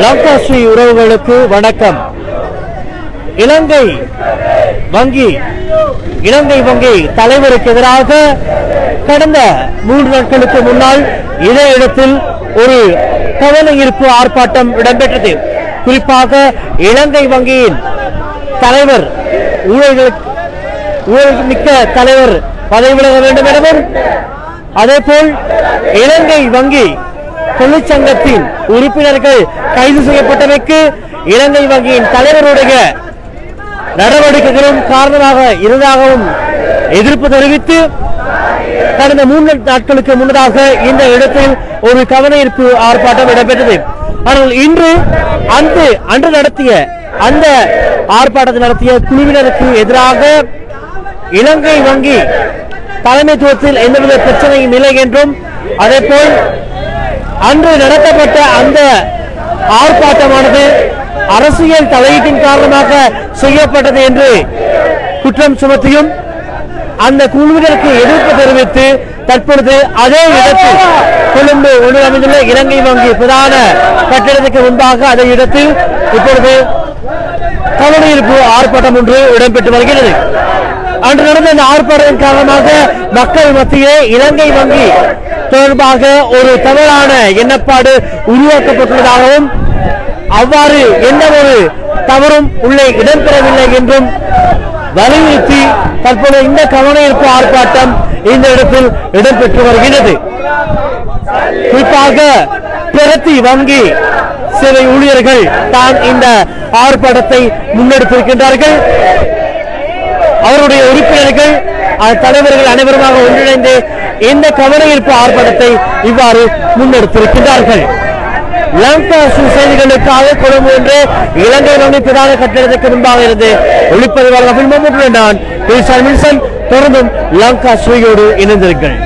லங்கா ஸ்ரீ உறவுகளுக்கு வணக்கம். இலங்கை வங்கி இலங்கை வங்கி தலைவருக்கு எதிராக கடந்த மூன்று நாட்களுக்கு முன்னால் இதே இடத்தில் ஒரு கவன ஈர்ப்பு ஆர்ப்பாட்டம் இடம்பெற்றது. குறிப்பாக இலங்கை வங்கியின் தலைவர் ஊழல்களுக்கு ஊழல் மிக்க தலைவர் பதவி விலக வேண்டும் எனவும் அதேபோல் இலங்கை வங்கி தொழிற்சங்கத்தின் உறுப்பினர்கள் கைது செய்யப்பட்டமைக்கு இலங்கை வங்கியின் தலைவருடைய நடவடிக்கைகளும் காரணமாக இருந்ததாகவும் எதிர்ப்பு தெரிவித்து கடந்த மூன்று நாட்களுக்கு முன்னதாக இந்த இடத்தில் ஒரு கவனஈர்ப்பு ஆர்ப்பாட்டம் இடம்பெற்றது. ஆனால் இன்று அந்த அன்று நடத்திய அந்த ஆர்ப்பாட்டத்தை நடத்திய குழுவினருக்கு எதிராக இலங்கை வங்கி தலைமைத்துவத்தில் எந்தவித பிரச்சனையும் இல்லை என்றும் அதே போல் அன்று நடத்தப்பட்ட அந்த ஆர்ப்பாட்டமானது அரசியல் தலையீட்டின் காரணமாக செய்யப்பட்டது என்று குற்றம் சுமத்தியும் அந்த குழுவினருக்கு எதிர்ப்பு தெரிவித்து தற்பொழுது அதே இடத்தில் கொழும்பு ஒன்று அமைந்துள்ள இலங்கை வங்கி பிரதான கட்டிடத்துக்கு முன்பாக அதே இடத்தில் இப்பொழுது கவனஈர்ப்பு ஆர்ப்பாட்டம் ஒன்று இடம்பெற்று வருகிறது. அன்று நடந்த இந்த ஆர்ப்பாட்டத்தின் காரணமாக மக்கள் மத்தியே இலங்கை வங்கி தொடர்பாக ஒரு தவறான எண்ணப்பாடு உருவாக்கப்பட்டுள்ளதாகவும் அவ்வாறு எந்த ஒரு தவறும் உள்ளே இடம்பெறவில்லை என்றும் வலியுறுத்தி தற்போது இந்த கவனஈர்ப்பு ஆர்ப்பாட்டம் இந்த இடத்தில் இடம்பெற்று வருகிறது. குறிப்பாக பிரதி வங்கி சேவை ஊழியர்கள் தான் இந்த ஆர்ப்பாட்டத்தை முன்னெடுத்திருக்கின்றார்கள். அவருடைய உறுப்பினர்கள் தலைவர்கள் அனைவருமாக ஒன்றிணைந்து இந்த கவனஈர்ப்பு ஆர்ப்பாட்டத்தை இவ்வாறு முன்னெடுத்திருக்கின்றார்கள். லங்கா செய்திகளுக்காக கொழும்பு என்று இலங்கை நோக்கி பிரதான கட்டிடத்துக்கு முன்பாக இருந்து ஒளிப்பதிவாளர் நான் தொடர்ந்தும் லங்கா சுவையோடு இணைந்திருக்கிறேன்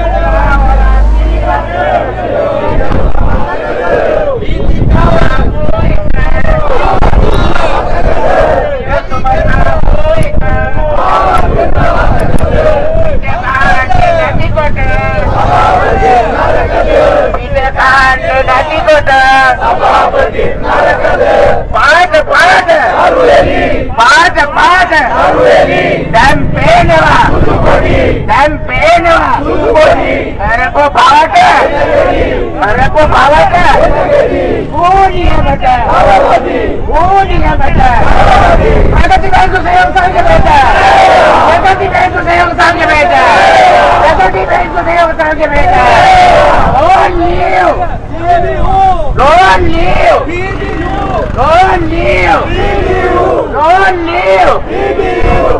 अरे को बाबा का वो नहीं है बेटा। वो नहीं है बेटा। प्रगति बैंक तो सहयोग साहब के बेटा। प्रगति बैंक तो सहयोग साहब के बेटा। प्रगति बैंक तो सहयोग साहब के बेटा। लोन लियो लोन लियो लोन लियो लोन लियो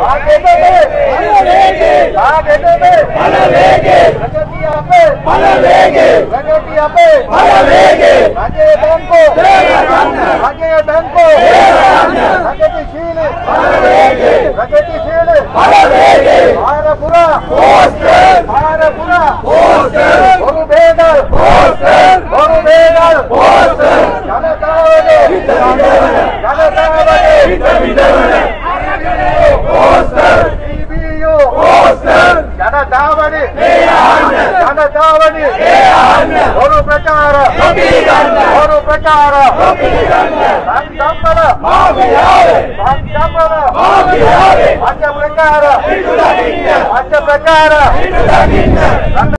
Hostel! Hostel! Hostel! Hostel! Hostel! Hostel! ஒரு ಪ್ರಚಾರ ಸಂಕಲ್ಪದ ಸಂಕಲ್ಪದ ಪಂಚ ಪ್ರಕಾರ ಪಂಚ ಪ್ರಕಾರ